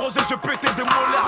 rose je pétais des mollets.